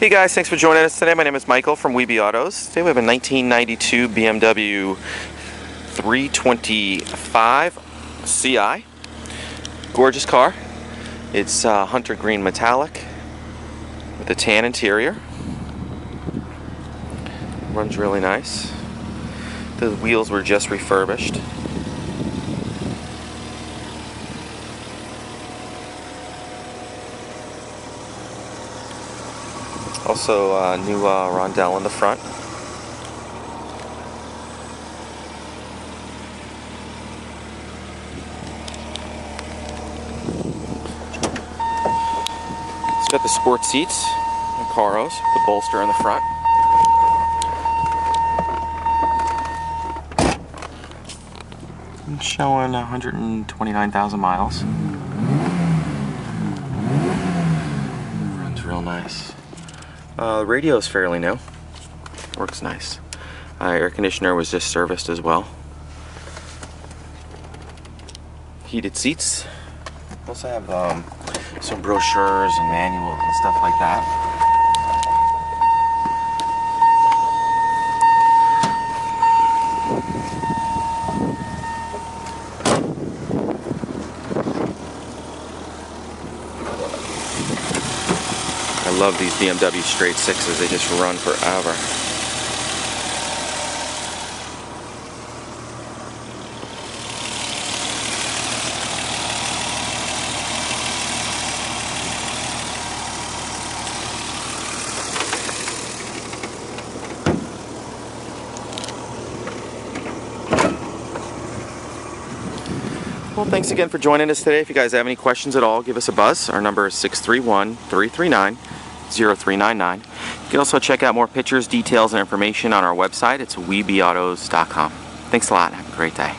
Hey guys, thanks for joining us today. My name is Michael from WeBe Autos. Today we have a 1992 BMW 325 CI. Gorgeous car. It's uh, hunter green metallic with a tan interior. Runs really nice. The wheels were just refurbished. Also, uh, new uh, roundel in the front. It's got the sport seats, the Caros, the bolster in the front. showing 129,000 miles. Runs real nice. Uh, radio is fairly new. Works nice. Uh, air conditioner was just serviced as well. Heated seats. Also have um, some brochures and manuals and stuff like that. I love these BMW straight sixes. They just run forever. Well, thanks again for joining us today. If you guys have any questions at all, give us a buzz. Our number is 631 339 0399. You can also check out more pictures, details, and information on our website. It's webeautos.com. Thanks a lot. Have a great day.